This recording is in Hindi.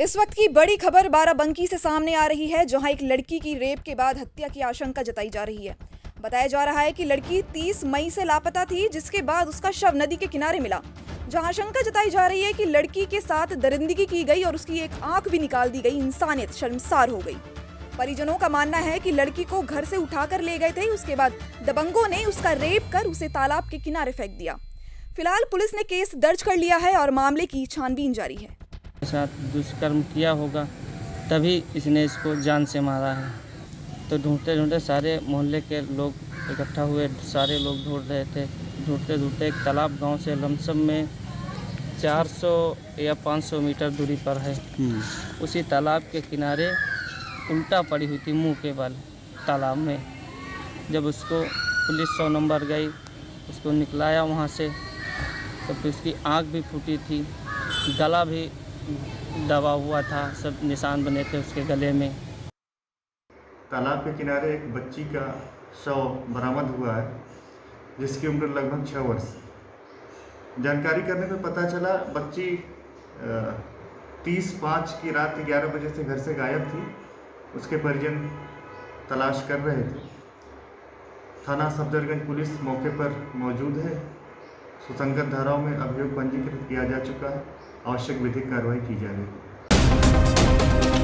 इस वक्त की बड़ी खबर बाराबंकी से सामने आ रही है, जहाँ एक लड़की की रेप के बाद हत्या की आशंका जताई जा रही है। बताया जा रहा है कि लड़की 30 मई से लापता थी, जिसके बाद उसका शव नदी के किनारे मिला, जहाँ आशंका जताई जा रही है कि लड़की के साथ दरिंदगी की गई और उसकी एक आँख भी निकाल दी गई, इंसानियत शर्मसार हो गई। परिजनों का मानना है कि लड़की को घर से उठाकर ले गए थे, उसके बाद दबंगों ने उसका रेप कर उसे तालाब के किनारे फेंक दिया। फ़िलहाल पुलिस ने केस दर्ज कर लिया है और मामले की छानबीन जारी है। साथ दुष्कर्म किया होगा तभी इसने इसको जान से मारा है। तो ढूंढते ढूंढते सारे मोहल्ले के लोग इकट्ठा हुए सारे लोग ढूंढ रहे थे। ढूंढते ढूंढते एक तालाब गाँव से लमसम में 400 या 500 मीटर दूरी पर है। उसी तालाब के किनारे उल्टा पड़ी हुई थी मुँह के बल तालाब में। जब उसको पुलिस सौ नंबर गई उसको निकलाया वहाँ से तो फिर उसकी आँख भी फूटी थी गला भी दबा हुआ था, सब निशान बने थे उसके गले में। तालाब के किनारे एक बच्ची का शव बरामद हुआ है, जिसकी उम्र लगभग छः वर्ष। जानकारी करने पे पता चला, बच्ची तीस पाँच की रात ग्यारह बजे से घर से गायब थी। उसके परिजन तलाश कर रहे थे। थाना सफदरगंज पुलिस मौके पर मौजूद है। सुसंगत धाराओं में अभियोग पंजीकृत किया जा चुका है। आवश्यक विधिक कार्रवाई की जा रही है।